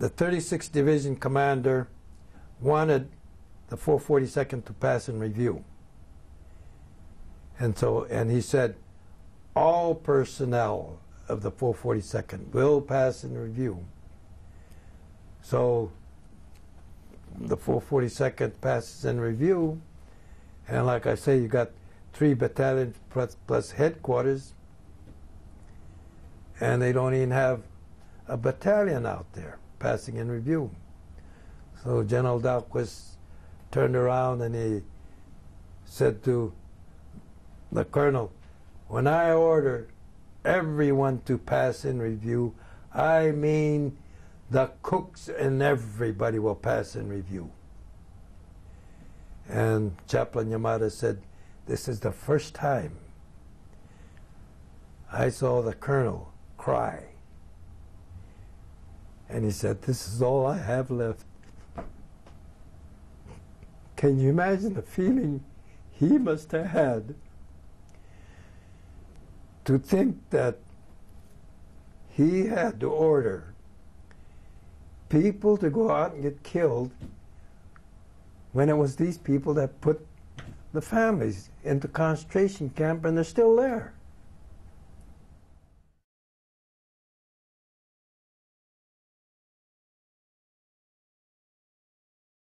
the 36th Division commander wanted the 442nd to pass in review. And so, and he said, all personnel of the 442nd will pass in review. So the 442nd passes in review, and like I say, you got three battalions plus, plus headquarters, and they don't even have a battalion out there passing in review. So General Dahlquist turned around and he said to the colonel, when I order everyone to pass in review, I mean the cooks and everybody will pass in review. And Chaplain Yamada said, This is the first time I saw the colonel cry. And he said, This is all I have left. Can you imagine the feeling he must have had to think that he had to order people to go out and get killed when it was these people that put the families into concentration camp and they're still there.